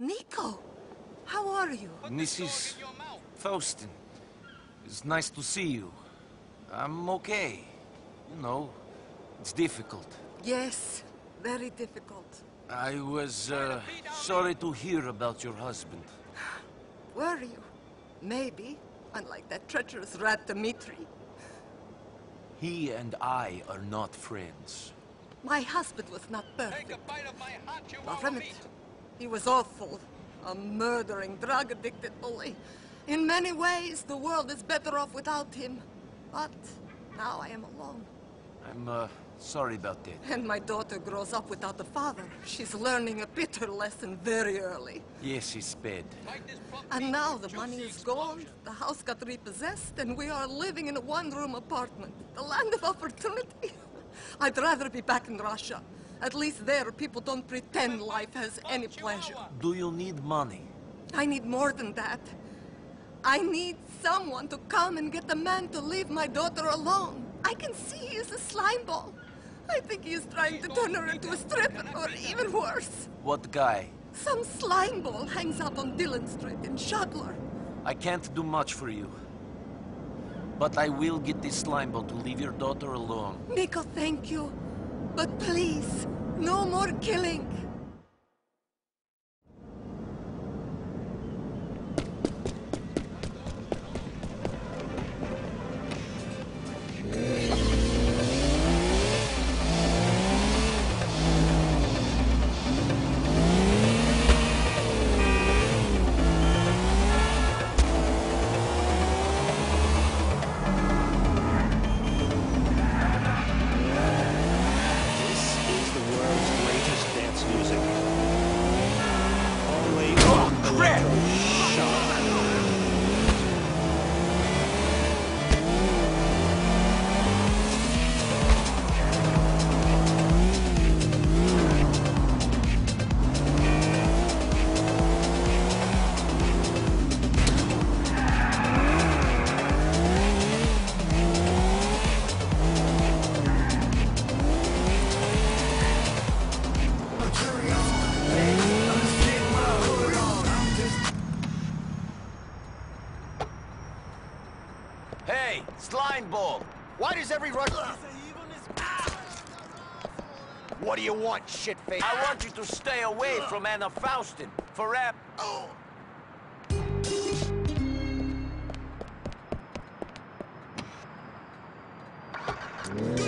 Niko, how are you? Mrs. Faustin, it's nice to see you. I'm okay. You know, it's difficult. Yes, very difficult. I was uh, sorry to hear about your husband. Were you? Maybe, unlike that treacherous rat Dmitri. He and I are not friends. My husband was not perfect. Take a bite of my hot you Far from it. He was awful. A murdering, drug-addicted bully. In many ways, the world is better off without him. But now I am alone. I'm uh, sorry about that. And my daughter grows up without a father. She's learning a bitter lesson very early. Yes, it's bad. Bite this plump And now the money is gone, the house got repossessed, and we are living in a one-room apartment. The land of opportunity. I'd rather be back in Russia. At least there, people don't pretend life has any pleasure. Do you need money? I need more than that. I need someone to come and get the man to leave my daughter alone. I can see he is a slime ball. I think he is trying to turn her into a stripper, or even worse. What guy? Some slime ball hangs out on Dillon Street in Schottler. I can't do much for you. But I will get this slimeball to leave your daughter alone. Niko, thank you. But please, no more killing. Electroshock. Slime ball! Why does every Russian... What do you want, shitface? I want you to stay away from Anna Faustin forever. You